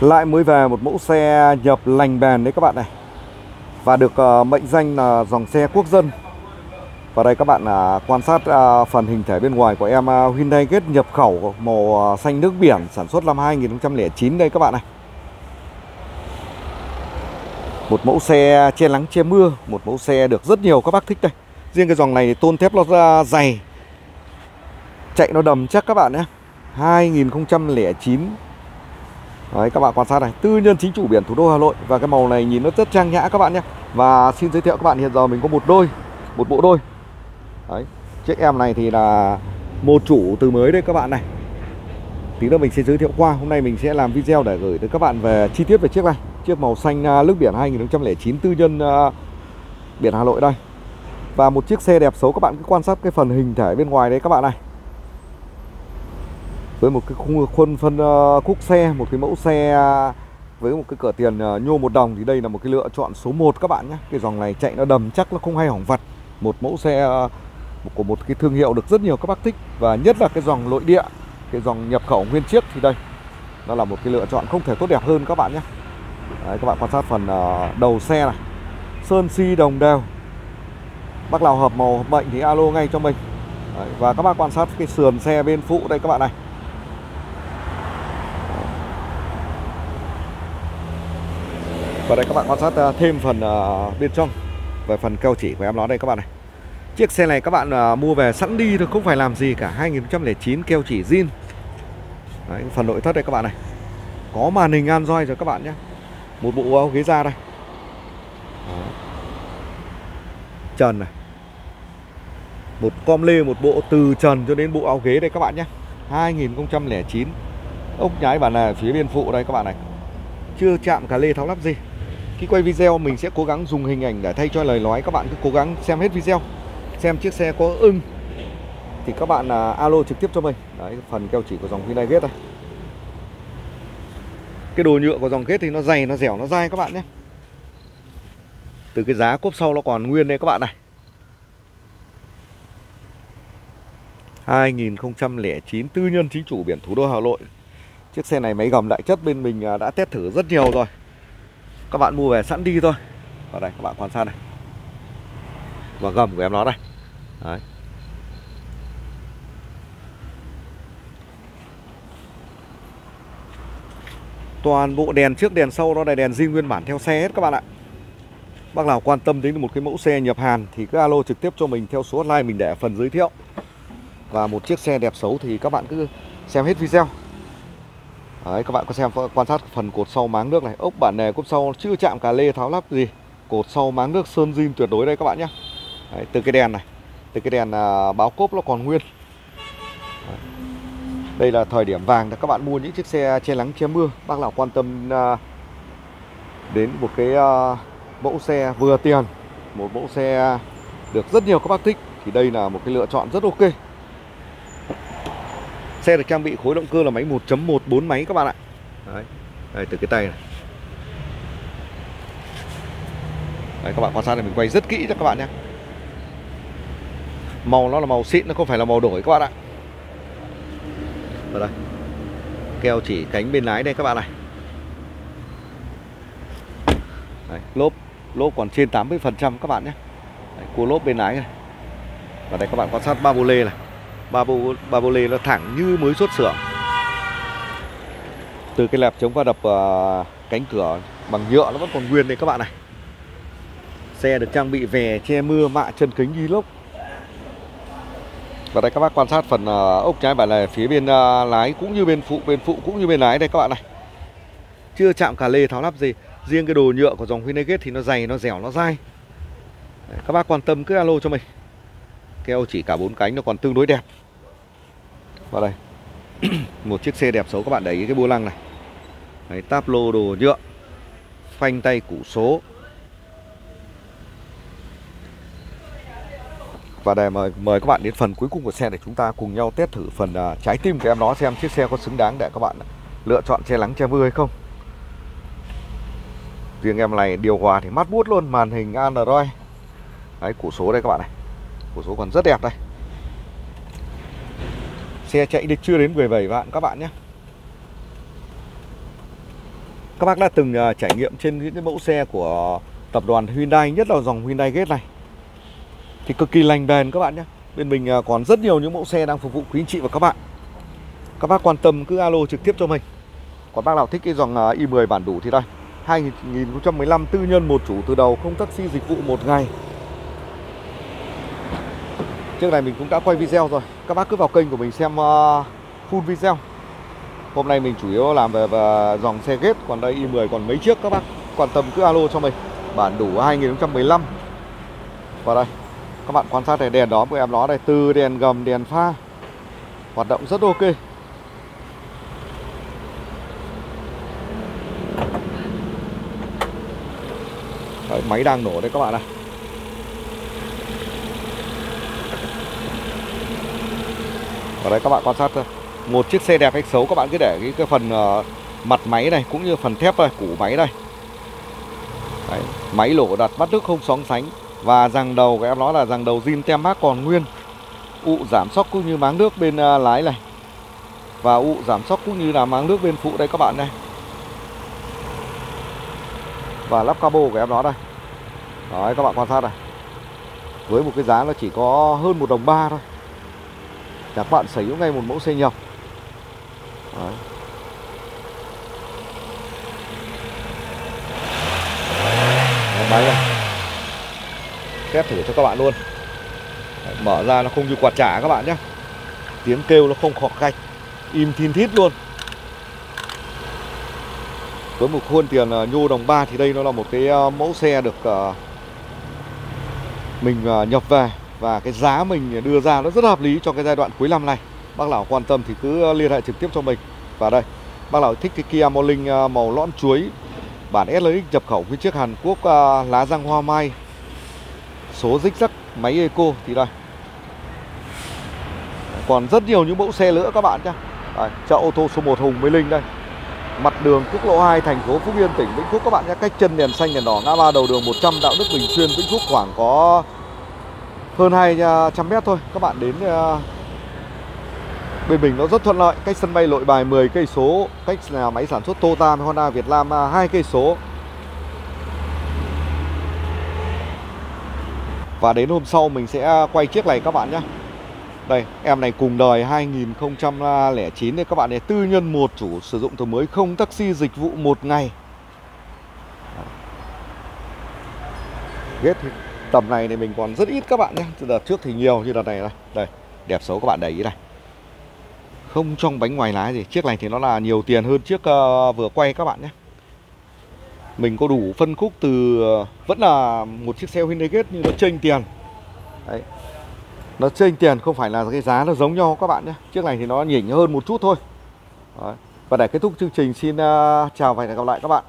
Lại mới về một mẫu xe nhập lành bền đấy các bạn này. Và được uh, mệnh danh là dòng xe quốc dân. Và đây các bạn uh, quan sát uh, phần hình thể bên ngoài của em uh, Hyundai kết nhập khẩu màu uh, xanh nước biển Sản xuất năm 2009 đây các bạn này. Một mẫu xe che nắng che mưa Một mẫu xe được rất nhiều các bác thích đây. Riêng cái dòng này tôn thép nó ra dày Chạy nó đầm chắc các bạn nhé. 2009 Đấy các bạn quan sát này Tư nhân chính chủ biển thủ đô Hà Nội. Và cái màu này nhìn nó rất trang nhã các bạn nhé. Và xin giới thiệu các bạn hiện giờ mình có một đôi Một bộ đôi. Đấy Chiếc em này thì là một chủ từ mới đây các bạn này. Tí nữa mình sẽ giới thiệu qua Hôm nay mình sẽ làm video để gửi tới các bạn về chi tiết về chiếc này. Chiếc màu xanh à, nước biển 2009 tư nhân uh, biển Hà Nội đây. Và một chiếc xe đẹp xấu các bạn cứ quan sát cái phần hình thể bên ngoài đấy các bạn này với một cái khung khuôn phân ờ, uh, cúc xe một cái mẫu xe ờ, với một cái cửa tiền uh, nhô một đồng thì đây là một cái lựa chọn số 1 các bạn nhé. Cái dòng này chạy nó đầm chắc nó không hay hỏng vặt. Một mẫu xe uh, của một cái thương hiệu được rất nhiều các bác thích và nhất là cái dòng nội địa cái dòng nhập khẩu nguyên chiếc thì đây nó là một cái lựa chọn không thể tốt đẹp hơn các bạn nhé. Đấy, các bạn quan sát phần uh, đầu xe này. Sơn si đồng đều. Bác nào hợp màu hợp bệnh thì alo ngay cho mình. Đấy, và các bác quan sát cái sườn xe bên phụ đây các bạn này. Và đây các bạn quan sát ờ, thêm phần ờ, bên trong Về phần keo chỉ của em nó đây các bạn này. Chiếc xe này các bạn ờ, mua về sẵn đi thôi Không phải làm gì cả. 2009 keo chỉ zin. Đấy, Phần nội thất đây các bạn này. Có màn hình Android rồi các bạn nhé. Một bộ ghế da đây. Đó. Trần này. Một com lê một bộ từ trần cho đến bộ áo ghế đây các bạn nhé. 2009 Ốc nhái bản này phía bên phụ đây các bạn này. Chưa chạm cả lê tháo lắp gì khi quay video mình sẽ cố gắng dùng hình ảnh để thay cho lời nói. Các bạn cứ cố gắng xem hết video Xem chiếc xe có ưng Thì các bạn là alo trực tiếp cho mình. Đấy phần keo chỉ của dòng Hyundai Getz đây Cái đồ nhựa của dòng Getz thì nó dày, nó dẻo, nó dai các bạn nhé. Từ cái giá cốp sau nó còn nguyên đây các bạn này. 2009 tư nhân chính chủ biển thủ đô Hà Nội. Chiếc xe này máy gầm đại chất bên mình à, đã test thử rất nhiều rồi các bạn mua về sẵn đi thôi. Ở đây, các bạn quan sát này. Và gầm của em nó đây. Đấy. Toàn bộ đèn trước, đèn sau đó là đèn zin nguyên bản theo xe hết các bạn ạ. Bác nào quan tâm đến một cái mẫu xe nhập Hàn Thì cứ alo trực tiếp cho mình theo số hotline mình để phần giới thiệu. Và một chiếc xe đẹp xấu thì các bạn cứ xem hết video. Đấy, các bạn có xem quan sát phần cột sau máng nước này. Ốc bản nề cốp sau chưa chạm cả lê tháo lắp gì. Cột sau máng nước sơn zin tuyệt đối đây các bạn nhé. Đấy, từ cái đèn này từ cái đèn à, báo cốp nó còn nguyên. Đấy. đây là thời điểm vàng để các bạn mua những chiếc xe che nắng che mưa. Bác nào quan tâm à, đến một cái à, mẫu xe vừa tiền một mẫu xe được rất nhiều các bác thích thì đây là một cái lựa chọn rất ok. Xe được trang bị khối động cơ là máy 1.1 4 máy các bạn ạ. Đấy. Đây từ cái tay này. Đấy các bạn quan sát này mình quay rất kỹ cho các bạn nhé. Màu nó là màu xịn nó không phải là màu đổi các bạn ạ. Ở đây. Keo chỉ cánh bên lái đây các bạn này. Đấy, lốp lốp còn trên 80% các bạn nhé. Đấy, cua lốp bên lái này. Và đây các bạn quan sát ba bô lê này ba bô nó thẳng như mới xuất xưởng. Từ cái lẹp chống va đập uh, cánh cửa bằng nhựa nó vẫn còn nguyên đây các bạn này. Xe được trang bị vè che mưa mạ chân kính ghi lốc và đây các bác quan sát phần uh, ốc trái bản này phía bên uh, lái cũng như bên phụ bên phụ cũng như bên lái đây các bạn này. Chưa chạm cả lê tháo lắp gì riêng cái đồ nhựa của dòng Hyundai thì nó dày nó dẻo nó dai. Các bác quan tâm cứ alo cho mình keo chỉ cả bốn cánh nó còn tương đối đẹp. Vào đây. Một chiếc xe đẹp xấu các bạn để ý cái bô lăng này. Đấy, táp lô đồ nhựa phanh tay củ số. Và để mời mời các bạn đến phần cuối cùng của xe để chúng ta cùng nhau test thử phần uh, trái tim của em nó xem chiếc xe có xứng đáng để các bạn lựa chọn che lắng che mưa hay không. Riêng em này điều hòa thì mát bút luôn màn hình Android. Đấy củ số đây các bạn này của số còn rất đẹp đây. Xe chạy được chưa đến 17 vạn các bạn nhé. Các bác đã từng uh, trải nghiệm trên những cái mẫu xe của tập đoàn Hyundai Nhất là dòng Hyundai Gate này. Thì cực kỳ lành bền các bạn nhé. Bên mình uh, còn rất nhiều những mẫu xe đang phục vụ quý anh chị và các bạn. Các bác quan tâm cứ alo trực tiếp cho mình. Còn bác nào thích cái dòng à, i10 bản đủ thì đây. 2015 tư nhân một chủ từ đầu không taxi dịch vụ một ngày. Trước này mình cũng đã quay video rồi. Các bác cứ vào kênh của mình xem uh, full video. Hôm nay mình chủ yếu làm về, về dòng xe ghét Còn đây i10 còn mấy chiếc các bác. Quan tâm cứ alo cho mình. Bản đủ 2015 Và đây. Các bạn quan sát này đèn đó của em nó đây. Từ đèn gầm đèn pha. Hoạt động rất ok. Đấy, máy đang nổ đây các bạn này Ở đây các bạn quan sát thôi. Một chiếc xe đẹp hay xấu các bạn cứ để cái, cái phần uh, mặt máy này Cũng như phần thép này, củ máy đây. Đấy, Máy lỗ đặt bắt nước không sóng sánh. Và rằng đầu các em nói là rằng đầu zin tem mát còn nguyên. Ụ giảm sóc cũng như máng nước bên uh, lái này. Và ụ giảm sóc cũng như là máng nước bên phụ đây các bạn này. Và lắp cabo của em nó đây. Đấy các bạn quan sát này. Với một cái giá nó chỉ có hơn một đồng ba thôi các bạn sở hữu ngay một mẫu xe nhập Đấy. máy này test thử cho các bạn luôn. Đấy, mở ra nó không như quạt trả các bạn nhé. Tiếng kêu nó không khọt gạch im thin thít luôn. Với một khuôn tiền ờ, nhô đồng 3 thì đây nó là một cái ờ, mẫu xe được ờ, mình nhập về và cái giá mình đưa ra nó rất hợp lý cho cái giai đoạn cuối năm này. Bác nào quan tâm thì cứ liên hệ trực tiếp cho mình. Và đây, Bác nào thích cái Kia Morning à, màu lõn chuối, Bản SLX nhập khẩu với chiếc Hàn Quốc à, lá răng hoa mai. Số dích rắc máy Eco thì đây. Còn rất nhiều những mẫu xe nữa các bạn nhé Chợ ô tô số 1 Hùng Mê Linh đây. Mặt đường quốc lộ 2 thành phố Phúc Yên, tỉnh Vĩnh Phúc các bạn nhé Cách chân đèn xanh, đèn đỏ ngã ba đầu đường 100 Đạo Đức Bình Xuyên, Vĩnh Phúc khoảng có hơn 200 à, mét thôi. Các bạn đến à, bên mình nó rất thuận lợi. Cách sân bay Nội Bài 10 cây số, cách nhà máy sản xuất Toyota Honda Việt Nam à, hai cây số. Và đến hôm sau mình sẽ quay chiếc này các bạn nhé. Đây, em này cùng đời 2009 đây các bạn này tư nhân một, chủ sử dụng từ mới, không taxi, dịch vụ một ngày. Ghét thì Tầm này thì mình còn rất ít các bạn nhé. Đợt trước thì nhiều như đợt này đây Đây đẹp xấu các bạn để ý này. Không trong bánh ngoài lái gì. Chiếc này thì nó là nhiều tiền hơn chiếc uh, vừa quay các bạn nhé. Mình có đủ phân khúc từ uh, Vẫn là một chiếc xe Hyundai Gate nhưng nó chênh tiền. Đấy. Nó chênh tiền không phải là cái giá nó giống nhau các bạn nhé. Chiếc này thì nó nhỉnh hơn một chút thôi. Đấy. Và để kết thúc chương trình xin uh, chào và hẹn gặp lại các bạn.